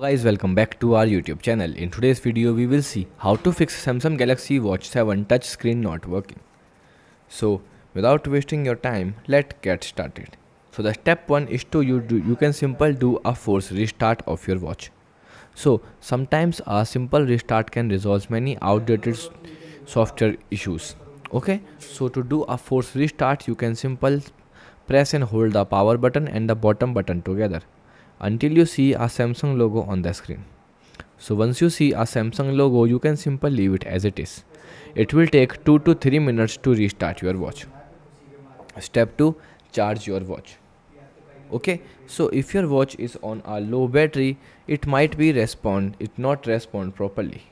guys welcome back to our youtube channel. In today's video we will see how to fix samsung galaxy watch 7 touch screen not working. So without wasting your time let's get started. So the step one is to you do you can simple do a force restart of your watch. So sometimes a simple restart can resolve many outdated software issues. Okay? So to do a force restart you can simple press and hold the power button and the bottom button together until you see a Samsung logo on the screen. So once you see a Samsung logo, you can simply leave it as it is. It will take 2 to 3 minutes to restart your watch. Step 2. Charge your watch. Okay, so if your watch is on a low battery, it might be respond, it not respond properly.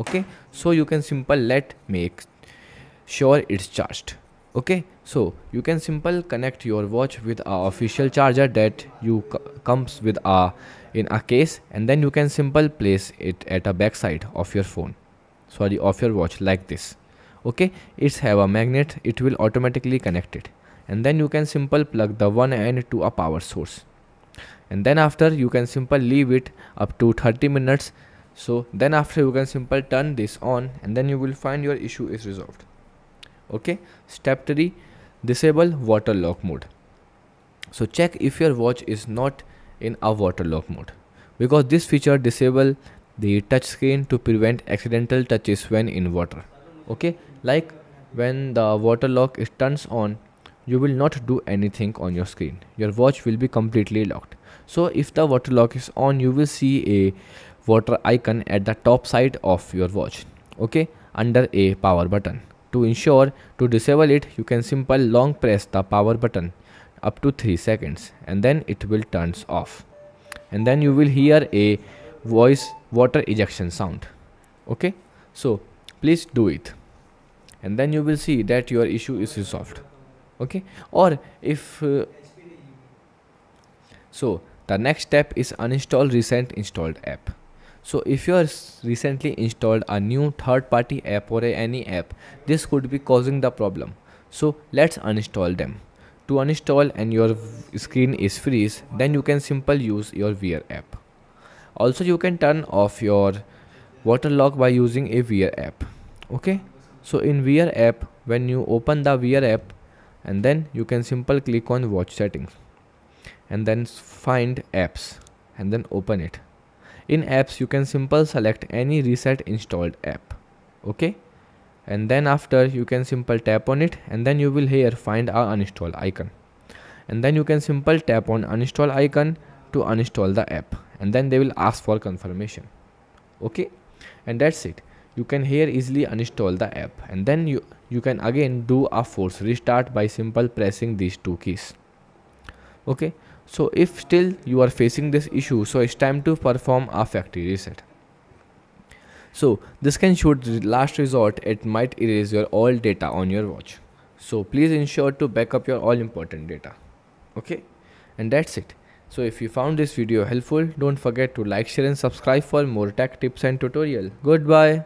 Okay, so you can simply let make sure it's charged okay so you can simple connect your watch with a official charger that you comes with a in a case and then you can simple place it at a backside of your phone. Sorry of your watch like this. Okay it's have a magnet it will automatically connect it. And then you can simple plug the one end to a power source. And then after you can simple leave it up to 30 minutes. So then after you can simple turn this on and then you will find your issue is resolved okay? Step 3 disable water lock mode. So check if your watch is not in a water lock mode. Because this feature disable the touch screen to prevent accidental touches when in water. Okay? Like when the water lock is turns on you will not do anything on your screen. Your watch will be completely locked. So if the water lock is on you will see a water icon at the top side of your watch. Okay? Under a power button to ensure to disable it, you can simply long press the power button up to 3 seconds and then it will turns off. And then you will hear a voice water ejection sound. Okay, so please do it. And then you will see that your issue is resolved. Okay, or if uh, so, the next step is uninstall recent installed app. So if you are recently installed a new third party app or any app, this could be causing the problem. So let's uninstall them. To uninstall and your screen is freeze, then you can simply use your Wear app. Also you can turn off your water lock by using a Wear app. Okay. So in Wear app, when you open the Wear app and then you can simply click on watch settings and then find apps and then open it in apps you can simple select any reset installed app. Okay? And then after you can simple tap on it and then you will here find a uninstall icon. And then you can simple tap on uninstall icon to uninstall the app. And then they will ask for confirmation. Okay? And that's it. You can here easily uninstall the app. And then you you can again do a force restart by simple pressing these two keys. Okay so if still you are facing this issue so it's time to perform a factory reset. So this can should last resort. It might erase your all data on your watch. So please ensure to back up your all important data. Okay? And that's it. So if you found this video helpful don't forget to like share and subscribe for more tech tips and tutorial. Goodbye